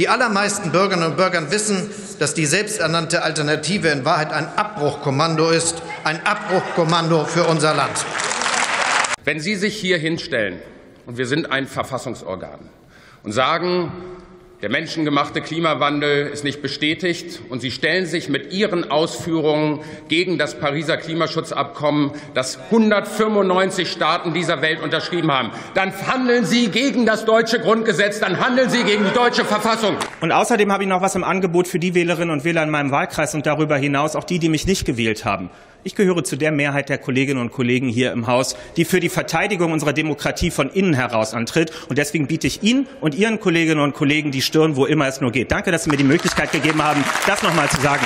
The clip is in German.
Die allermeisten Bürgerinnen und Bürger wissen, dass die selbsternannte Alternative in Wahrheit ein Abbruchkommando ist, ein Abbruchkommando für unser Land. Wenn Sie sich hier hinstellen, und wir sind ein Verfassungsorgan, und sagen, der menschengemachte Klimawandel ist nicht bestätigt, und Sie stellen sich mit Ihren Ausführungen gegen das Pariser Klimaschutzabkommen, das 195 Staaten dieser Welt unterschrieben haben. Dann handeln Sie gegen das deutsche Grundgesetz, dann handeln Sie gegen die deutsche Verfassung. Und außerdem habe ich noch was im Angebot für die Wählerinnen und Wähler in meinem Wahlkreis und darüber hinaus auch die, die mich nicht gewählt haben. Ich gehöre zu der Mehrheit der Kolleginnen und Kollegen hier im Haus, die für die Verteidigung unserer Demokratie von innen heraus antritt. Und deswegen biete ich Ihnen und Ihren Kolleginnen und Kollegen die Stirn, wo immer es nur geht. Danke, dass Sie mir die Möglichkeit gegeben haben, das noch mal zu sagen.